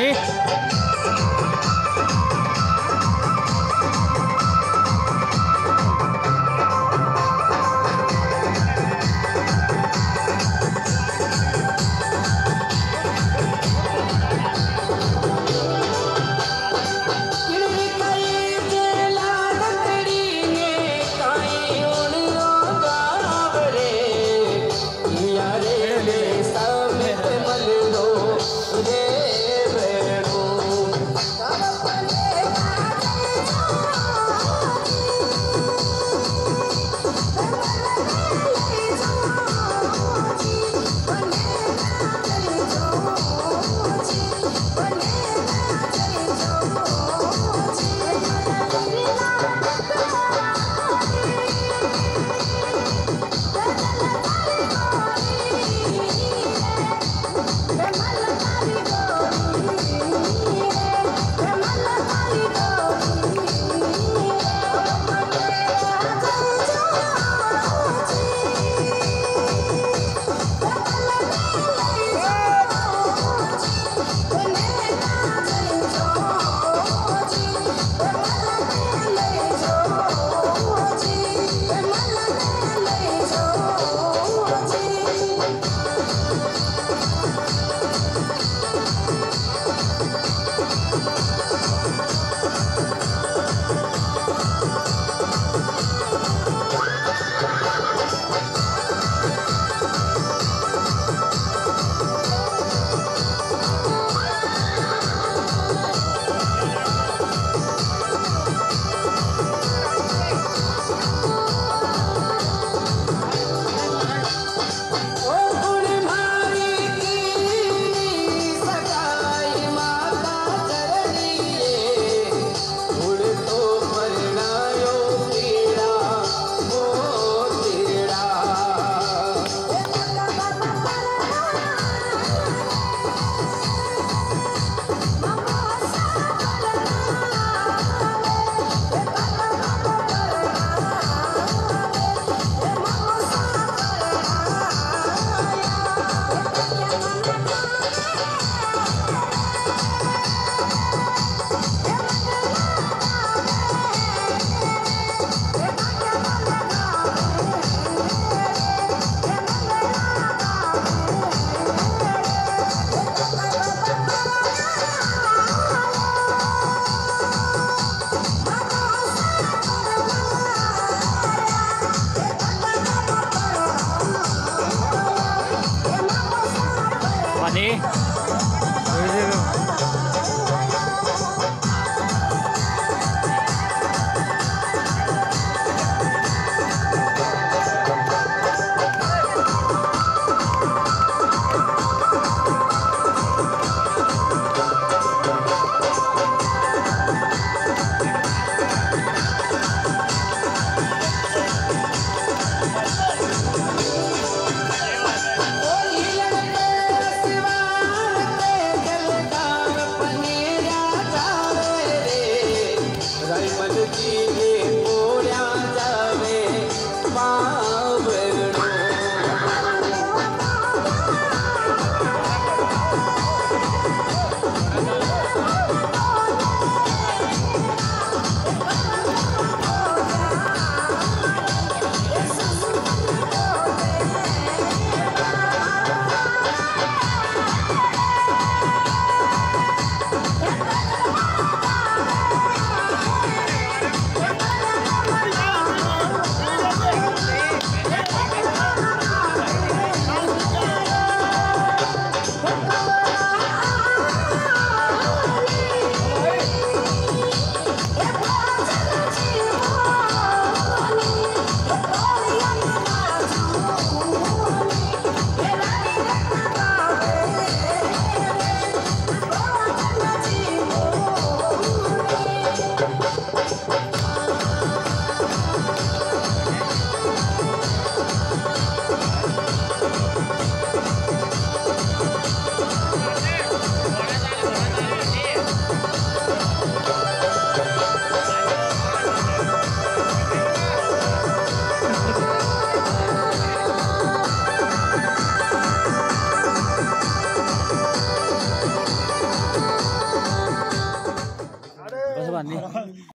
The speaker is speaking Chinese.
से 你。